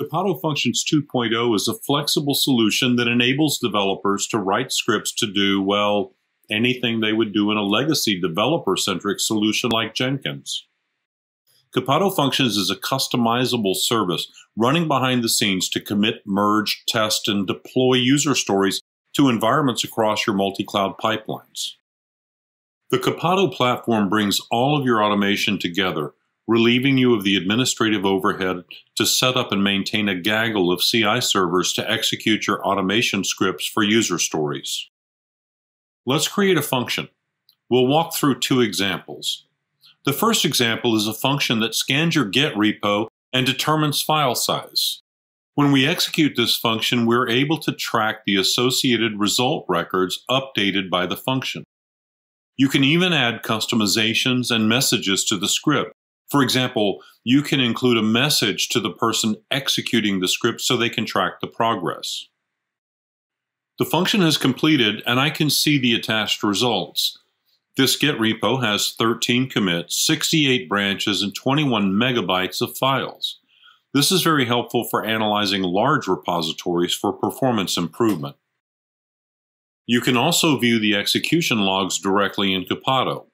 Copado Functions 2.0 is a flexible solution that enables developers to write scripts to do, well, anything they would do in a legacy developer centric solution like Jenkins. Copado Functions is a customizable service running behind the scenes to commit, merge, test, and deploy user stories to environments across your multi cloud pipelines. The Copado platform brings all of your automation together relieving you of the administrative overhead to set up and maintain a gaggle of CI servers to execute your automation scripts for user stories. Let's create a function. We'll walk through two examples. The first example is a function that scans your Git repo and determines file size. When we execute this function, we're able to track the associated result records updated by the function. You can even add customizations and messages to the script, for example, you can include a message to the person executing the script so they can track the progress. The function is completed and I can see the attached results. This Git repo has 13 commits, 68 branches, and 21 megabytes of files. This is very helpful for analyzing large repositories for performance improvement. You can also view the execution logs directly in Copado.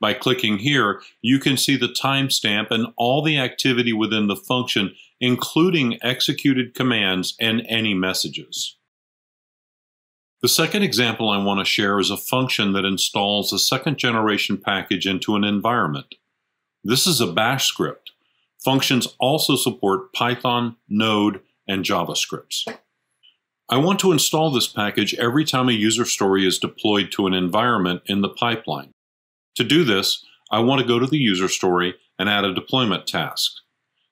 By clicking here, you can see the timestamp and all the activity within the function, including executed commands and any messages. The second example I want to share is a function that installs a second generation package into an environment. This is a bash script. Functions also support Python, Node, and JavaScripts. I want to install this package every time a user story is deployed to an environment in the pipeline. To do this, I want to go to the user story and add a deployment task.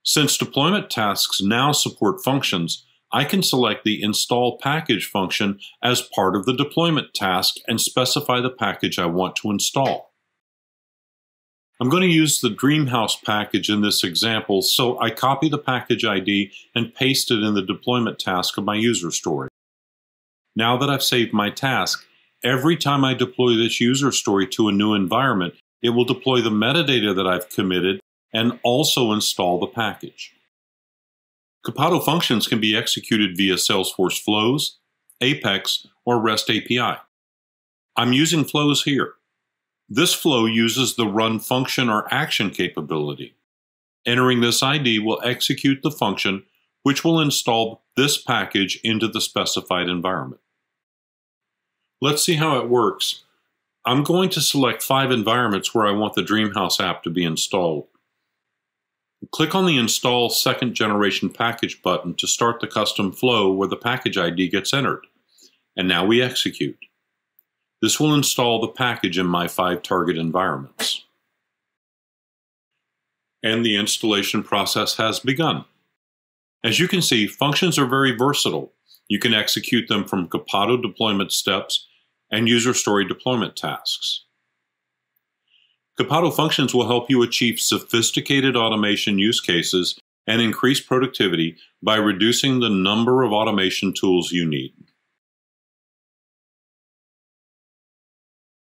Since deployment tasks now support functions, I can select the install package function as part of the deployment task and specify the package I want to install. I'm going to use the Dreamhouse package in this example, so I copy the package ID and paste it in the deployment task of my user story. Now that I've saved my task, Every time I deploy this user story to a new environment, it will deploy the metadata that I've committed and also install the package. Copado functions can be executed via Salesforce Flows, Apex, or REST API. I'm using Flows here. This flow uses the run function or action capability. Entering this ID will execute the function, which will install this package into the specified environment. Let's see how it works. I'm going to select five environments where I want the Dreamhouse app to be installed. Click on the Install Second Generation Package button to start the custom flow where the package ID gets entered. And now we execute. This will install the package in my five target environments. And the installation process has begun. As you can see, functions are very versatile. You can execute them from Copado deployment steps and user story deployment tasks. Copado functions will help you achieve sophisticated automation use cases and increase productivity by reducing the number of automation tools you need.